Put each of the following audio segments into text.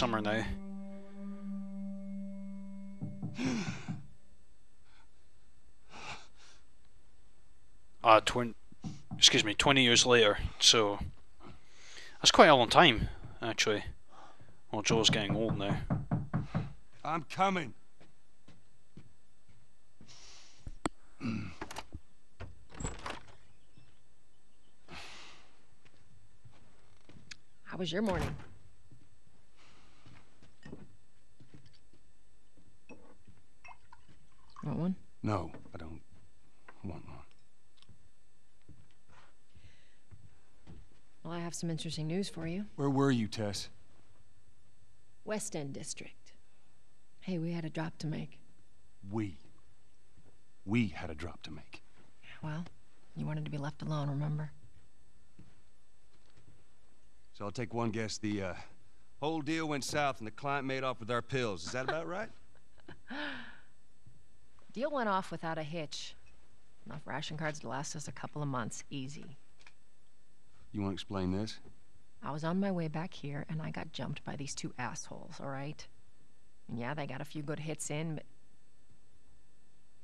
summer now. Uh, twin, excuse me, 20 years later, so that's quite a long time, actually. Well, Joel's getting old now. I'm coming. How was your morning? Want one? No, I don't want one. Well, I have some interesting news for you. Where were you, Tess? West End District. Hey, we had a drop to make. We. We had a drop to make. Well, you wanted to be left alone, remember? So I'll take one guess. The uh, whole deal went south and the client made off with our pills. Is that about right? Deal went off without a hitch. Enough ration cards to last us a couple of months, easy. You want to explain this? I was on my way back here, and I got jumped by these two assholes, all right? And yeah, they got a few good hits in, but...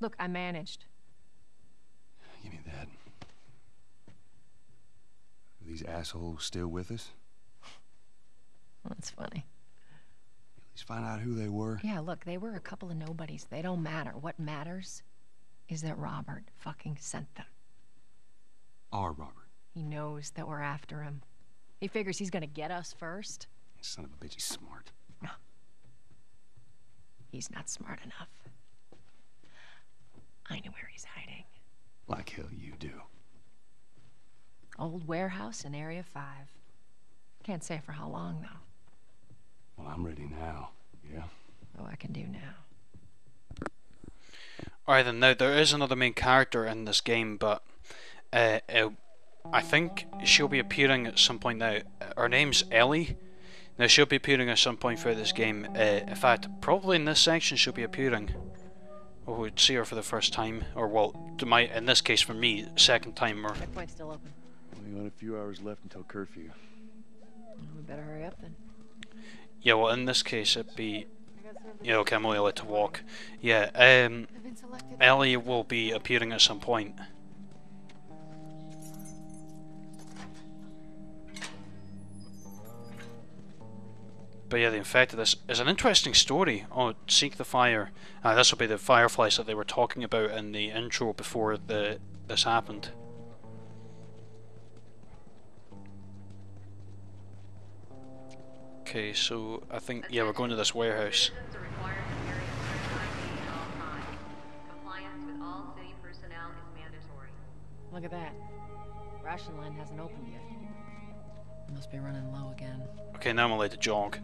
Look, I managed. Give me that. Are these assholes still with us? Well, that's funny. Least find out who they were. Yeah, look, they were a couple of nobodies. They don't matter. What matters is that Robert fucking sent them. Our Robert. He knows that we're after him. He figures he's gonna get us first. Son of a bitch, he's smart. No. He's not smart enough. I know where he's hiding. Like hell you do. Old warehouse in Area 5. Can't say for how long, though. Well, I'm ready now. Yeah? Oh, I can do now. Alright then, now there is another main character in this game, but uh, uh, I think she'll be appearing at some point now. Her name's Ellie. Now she'll be appearing at some point throughout this game. Uh, in fact, probably in this section she'll be appearing. Or we'd see her for the first time, or well, to my in this case for me, second time. Or Checkpoint's still open. Only got a few hours left until curfew. We better hurry up then. Yeah, well in this case it'd be. Yeah, okay, I'm only allowed to walk. Yeah, um, Ellie will be appearing at some point. But yeah, the infected this is an interesting story. Oh, seek the fire. Uh, this will be the fireflies that they were talking about in the intro before the this happened. Okay, so I think yeah we're going to this warehouse. Citizens are required to carry a certain ID at all times. Compliance with all city personnel is mandatory. Look at that. Ration line hasn't opened yet. Must be running low again. Okay, now I'm allowed to jog.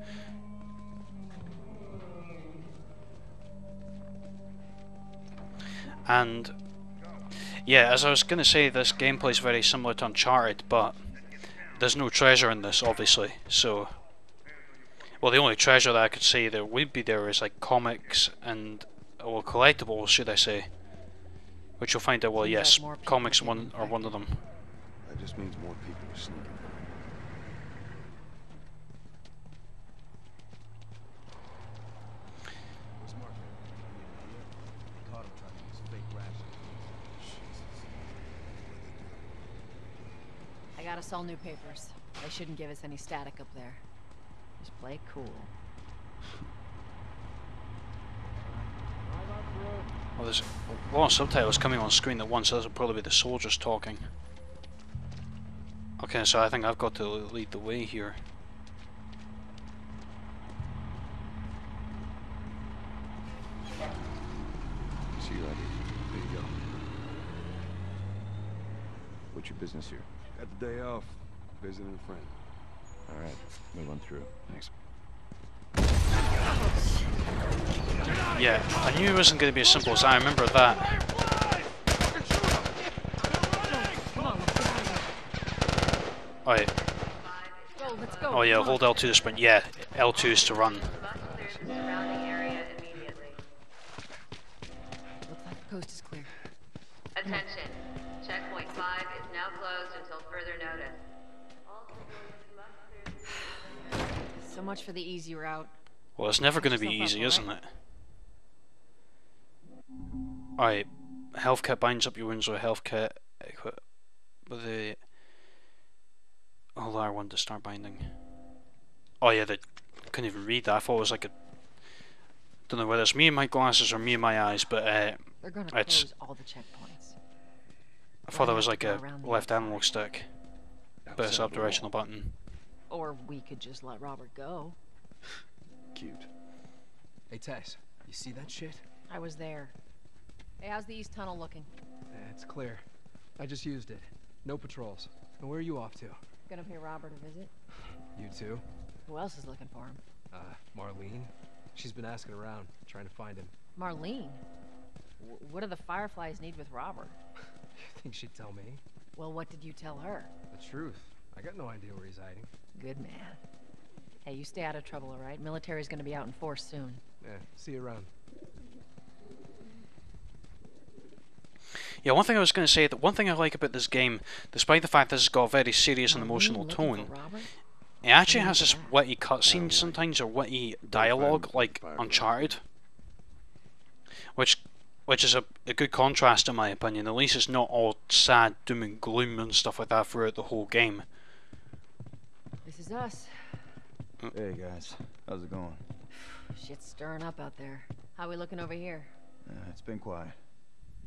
And yeah, as I was gonna say, this gameplay is very similar to Uncharted, but there's no treasure in this, obviously. So, well, the only treasure that I could say there would be there is like comics and well, collectibles, should I say? Which you'll find out. Well, Seems yes, like more people comics one are one of them. That just means more people are sneaking. Where's Mark? Caught him trying to use fake rations. I got us all new papers. They shouldn't give us any static up there. Just play cool. Well, there's a lot of subtitles coming on screen at once, so this will probably be the soldiers talking. Okay, so I think I've got to lead the way here. See you later. There you go. What's your business here? Got the day off. Visiting a friend. All right, move on through. Thanks. Yeah, I knew it wasn't going to be as simple as I remember that. Oh yeah, Go, let's go. oh yeah, hold L2 to sprint. Yeah, L2 is to run. Much for the easy route. Well, it's never going to be easy, isn't it? Alright, health kit binds up your wounds with health kit. Equip with the. Hold I want to start binding. Oh yeah, they couldn't even read that. I thought it was like a. Don't know whether it's me and my glasses or me and my eyes, but uh, They're gonna It's- close all the checkpoints. I thought that was like a left analog stick, but it's up directional button. Or we could just let Robert go. Cute. Hey, Tess, you see that shit? I was there. Hey, how's the east tunnel looking? It's clear. I just used it. No patrols. And where are you off to? Gonna pay Robert a visit. You too? Who else is looking for him? Uh, Marlene? She's been asking around, trying to find him. Marlene. W- what do the Fireflies need with Robert? You think she'd tell me? Well, what did you tell her? The truth. I got no idea where he's hiding. Good man. Hey, you stay out of trouble, all right? Military's gonna be out in force soon. Yeah, see you around. Yeah, one thing I was going to say that one thing I like about this game, despite the fact this has got a very serious and emotional tone, it actually has this witty cutscenes sometimes or witty dialogue like Uncharted, which which is a, a good contrast in my opinion. At least it's not all sad doom and gloom and stuff like that throughout the whole game. This us. Hey guys, how's it going? Shit's stirring up out there. How are we looking over here? Uh, it's been quiet.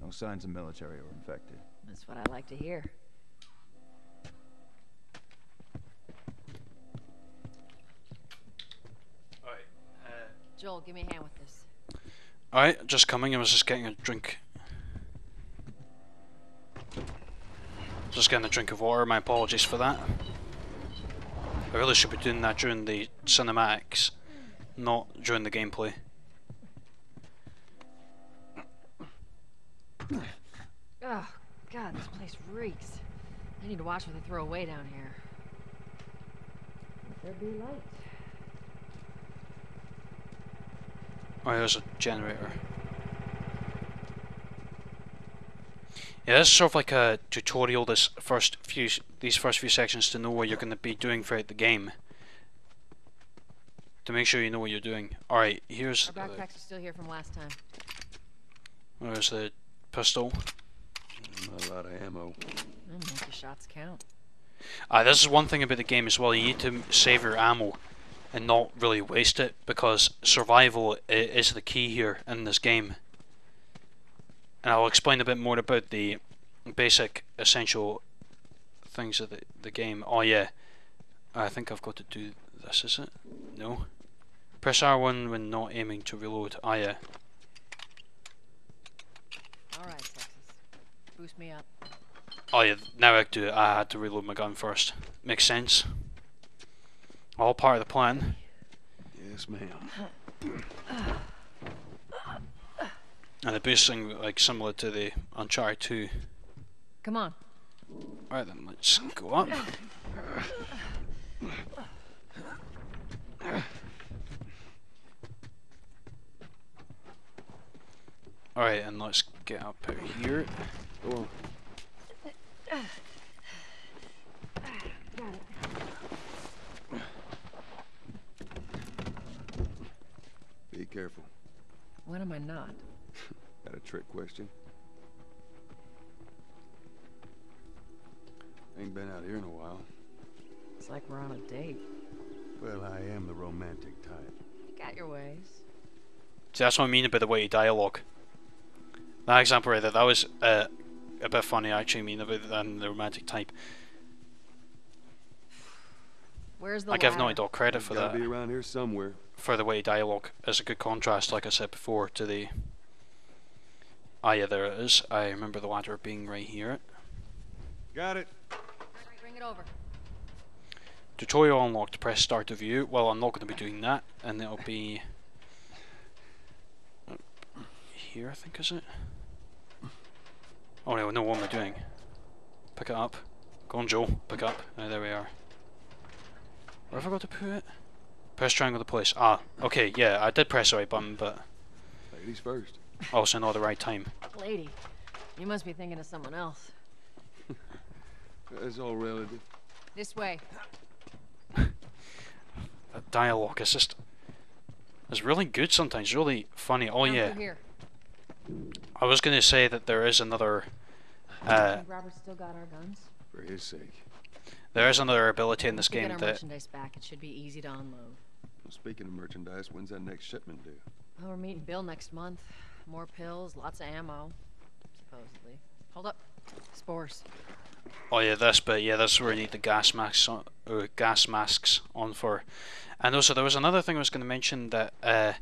No signs of military or infected. That's what I like to hear. Alright, Joel, give me a hand with this. Alright, just coming. I was just getting a drink. Just getting a drink of water. My apologies for that. I really should be doing that during the cinematics, not during the gameplay. Oh, God, this place reeks. I need to watch what they throw away down here. Let there be light. Oh, there's a generator. Yeah, this is sort of like a tutorial. This first few, these first few sections to know what you're going to be doing throughout the game. To make sure you know what you're doing. All right, here's Our backpacks are still here from last time. there's the pistol. Not a lot of ammo. Mm, make your shots count. Uh, this is one thing about the game as well. You need to save your ammo and not really waste it because survival is the key here in this game. And I'll explain a bit more about the basic essential things of the, the game. Oh yeah, I think I've got to do this. Is it? No. Press R1 when not aiming to reload. Ah yeah. All right, Texas. Boost me up. Oh yeah. Now I do it. I had to reload my gun first. Makes sense. All part of the plan. Yes, ma'am. And the boosting like similar to the Uncharted 2. Come on. Alright then, let's go up. Alright, and let's get up out here. Go on. Be careful. When am I not? Got a trick question? Ain't been out here in a while. It's like we're on a date. Well, I am the romantic type. You got your ways. See, that's what I mean about the witty dialogue. That example right there, that was uh, a bit funny actually, I mean, about um, the romantic type. Where's the I give Naughty ladder? Dog credit for Gotta that. be around here somewhere. for the witty dialogue is a good contrast, like I said before, to the. Ah, yeah, there it is. I remember the ladder being right here. Got it. Bring it over. Tutorial unlocked. Press start to view. Well, I'm not going to be doing that, and it'll be up here. I think is it. Oh no, no, what am I doing? Pick it up. Go on, Joel. Pick up. Ah, there we are. Where have I got to put it? Press triangle to place. Ah, okay, yeah, I did press the right button, but Ladies first. Also not the right time. Lady, you must be thinking of someone else. it's all relative. This way. The dialogue is just... It's really good sometimes, really funny. Oh yeah, Here. I was gonna say that there is another uh, Robert still got our guns. For his sake. there is another ability in this We get game our that merchandise back. It should be easy to unload. Well, speaking of merchandise, when's that next shipment due? Well, we're meeting Bill next month. More pills, lots of ammo, supposedly. Hold up. Spores. Oh yeah, this bit. Yeah, that's where you need the gas masks on, or gas masks on for. And also, there was another thing I was going to mention that uh,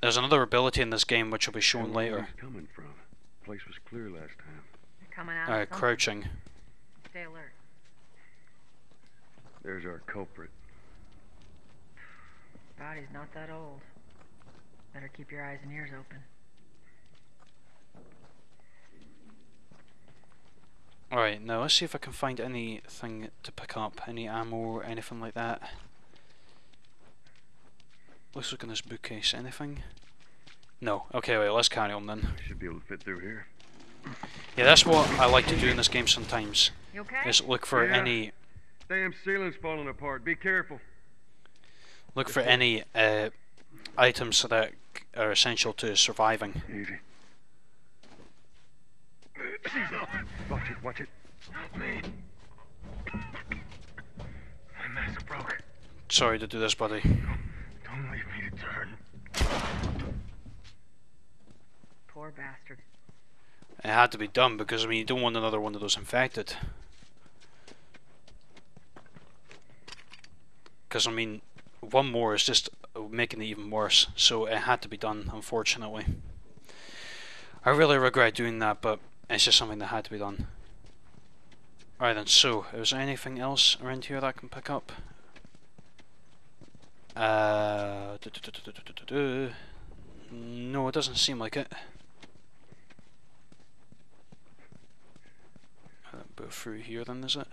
there's another ability in this game which will be shown later. coming from? Place was clear last time. They're coming out. Uh, of something. crouching. Stay alert. There's our culprit. Body's not that old. Better keep your eyes and ears open. Alright, now let's see if I can find anything to pick up, any ammo or anything like that. Let's look in this bookcase, anything? No. Okay, wait, let's carry on then. Should be able to fit through here. Yeah, that's what I like to do in this game sometimes, You okay? is look for Yeah. any Damn ceiling's falling apart. Be careful. look for any uh, items that are essential to surviving. Easy. Watch it, watch it. Help me. My mask broke. Sorry to do this, buddy. Don't leave me to turn. Poor bastard. It had to be done because I mean you don't want another one of those infected. Because I mean, one more is just making it even worse. So it had to be done, unfortunately. I really regret doing that, but it's just something that had to be done. Alright then, so, is there anything else around here that I can pick up? Uh. No, it doesn't seem like it. Go through here then, is it?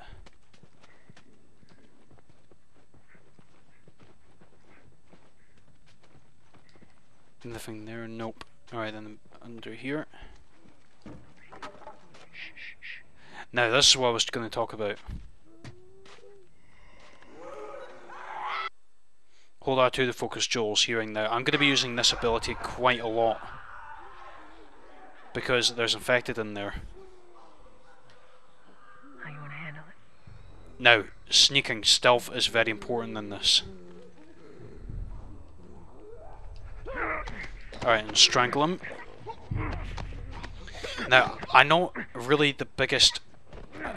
Nothing there, nope. Alright, then under here. Now, this is what I was going to talk about. Hold R2 to focus Joel's hearing now. I'm going to be using this ability quite a lot. Because there's infected in there. How you want to handle it? Now, sneaking stealth is very important in this. Alright, and strangle him. Now, I'm not really the biggest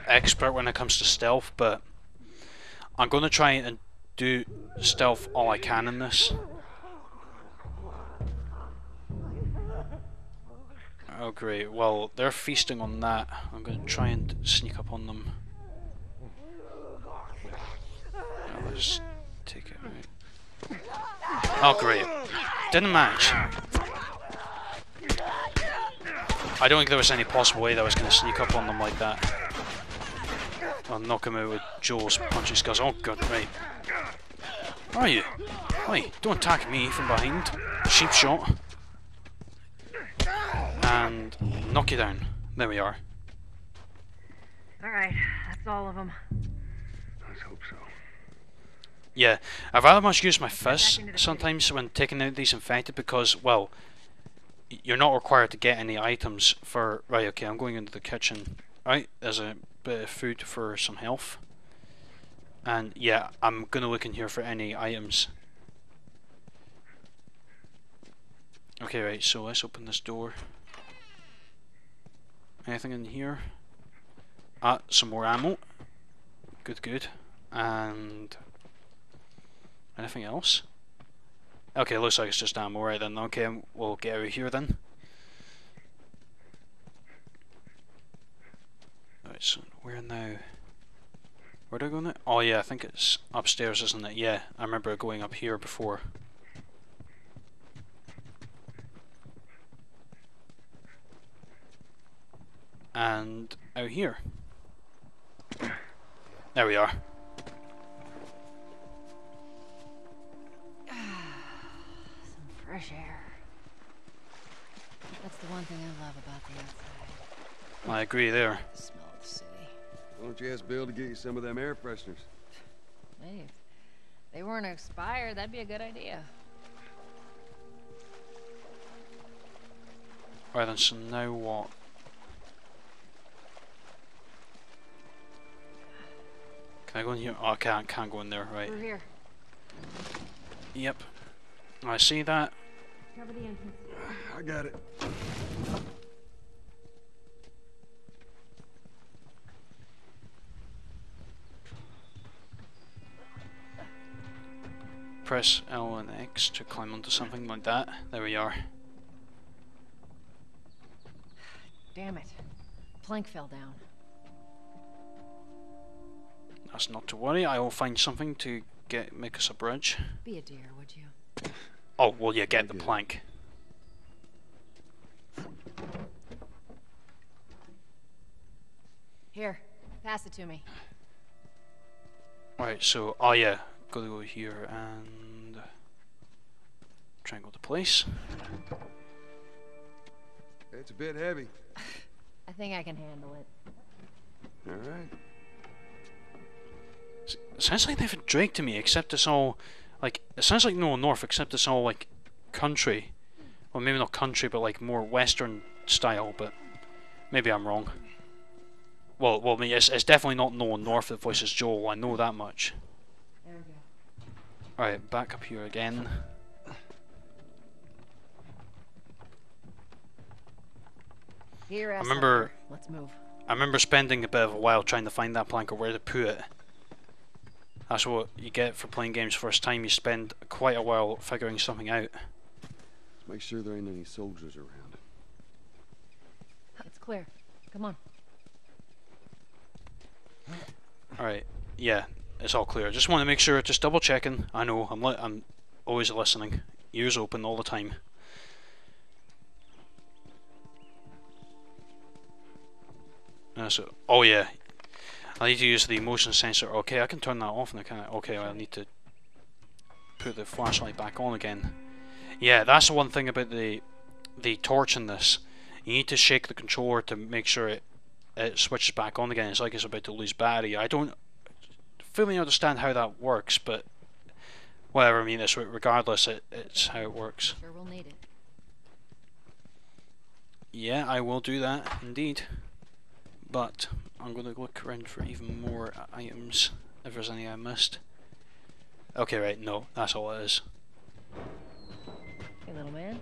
expert when it comes to stealth, but I'm going to try and do stealth all I can in this. Oh great, well they're feasting on that. I'm going to try and sneak up on them. Yeah, let's take it right. Oh great. Didn't match. I don't think there was any possible way that I was going to sneak up on them like that. I'll knock him out with Joel's punchy skills. Oh god, right. Where are you? Wait, don't attack me from behind. Sheep shot. And knock you down. There we are. All right, that's all of them. Let's hope so. Yeah, I'd rather much use my fists sometimes when taking out these infected because, well, y- you're not required to get any items for. Right, okay, I'm going into the kitchen. Right, there's a bit of food for some health. And yeah, I'm gonna look in here for any items. Okay, right, so let's open this door. Anything in here? Ah, some more ammo. Good, good. And Anything else? Okay, looks like it's just ammo right then. Okay, we'll get out of here then. Right, so where now? Where do I go now? Oh yeah, I think it's upstairs, isn't it? Yeah, I remember going up here before. And out here. There we are. Fresh air. That's the one thing I love about the outside. I agree there. The smell of the city. Why don't you ask Bill to get you some of them air fresheners? Hey, They weren't expired, that'd be a good idea. Right then, so now what? Can I go in here? Oh, I can't, can't go in there, right. Through here. Yep. I see that. Cover the entrance. I got it. Press L and X to climb onto something like that. There we are. Damn it. Plank fell down. That's not to worry. I will find something to get make us a bridge. Be a dear, would you? Oh, well, yeah, get the plank. Here, pass it to me. Right, so, oh yeah, gotta go here and try and go to place. It's a bit heavy. I think I can handle it. All right. sounds like they've Drake to me, except it's all like it sounds like Nolan North, except it's all like country, well maybe not country, but like more Western style. But maybe I'm wrong. Well, well, I mean, it's, it's definitely not Nolan North that voices Joel. I know that much. There we go. All right, back up here again. Here, I remember- Let's move. I remember spending a bit of a while trying to find that plank or where to put it. That's what you get for playing games first time. You spend quite a while figuring something out. Let's make sure there ain't any soldiers around. It's clear. Come on. Alright, yeah, it's all clear. Just want to make sure, just double checking. I know, I'm li- I'm always listening. Ears open all the time. Uh, so, oh yeah, I need to use the motion sensor. Okay, I can turn that off now, can I? Okay, I need to put the flashlight back on again. Yeah, that's the one thing about the the torch in this. You need to shake the controller to make sure it it switches back on again. It's like it's about to lose battery. I don't fully understand how that works, but whatever. I mean, it's regardless. It, it's how it works. Sure we'll need it. Yeah, I will do that indeed. But I'm going to look around for even more items if there's any I missed. Okay, right. No, that's all it is. Hey, little man.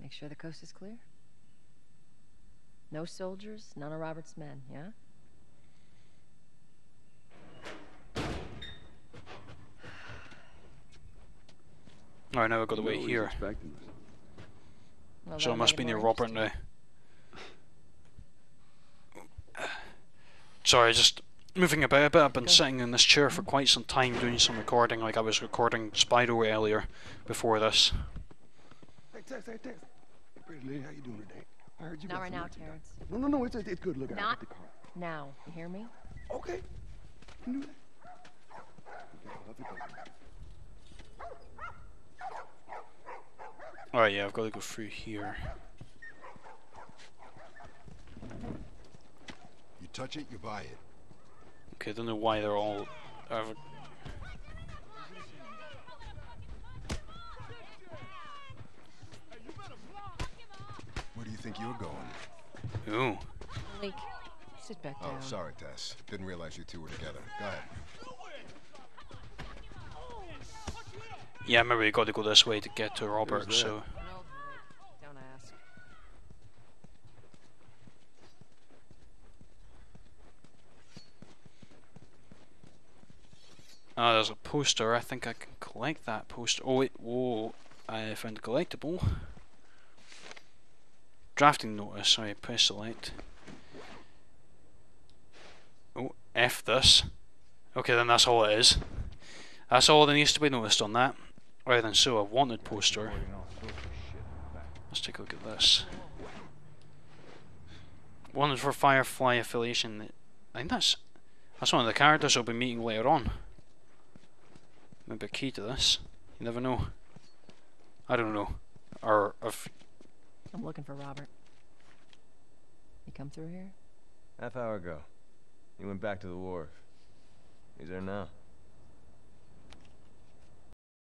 Make sure the coast is clear. No soldiers, none of Robert's men, yeah? All right, now I've got to You know wait here. Well, So it must be near Robert now. Sorry, just moving about a bit. I've been Okay. sitting in this chair for mm-hmm. quite some time doing some recording, like I was recording Spyro earlier before this. Hey, Tess, hey, Tess. Hey, pretty lady, how you doing today? I heard you Not got right some now, work to. Terrence. No, no, no, it's, it's good. Look, I Not- got the car. Now, you hear me? Okay. You can do that. Okay, love you, baby. Alright, yeah, I've got to go through here. Touch it, you buy it. Okay, I don't know why they're all. Uh, Where do you think you're going? ooh. Malik, sit back Oh, sorry, Tess. Didn't realize you two were together. Go ahead. Yeah, maybe we got to go this way to get to Robert, that? so. No, don't ask. Ah, there's a poster. I think I can collect that poster. Oh, wait, whoa. I found a collectible. Drafting notice. Sorry, press select. Oh, F this. Okay, then that's all it is. That's all that needs to be noticed on that. Right then, so a wanted poster. Let's take a look at this. Wanted for Firefly affiliation. I think that's that's one of the characters I'll be meeting later on. Maybe a key to this. You never know. I don't know. Or if I'm looking for Robert. He come through here? Half hour ago. He went back to the wharf. He's there now.